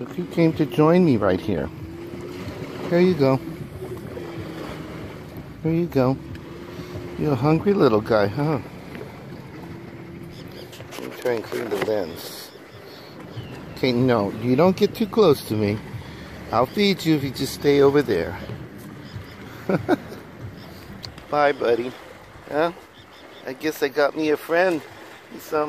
Look who came to join me right here. Here you go. Here you go. You're a hungry little guy, huh? Let me try and clean the lens. Okay, no, you don't get too close to me. I'll feed you if you just stay over there. Bye, buddy. Huh? I guess I got me a friend. Some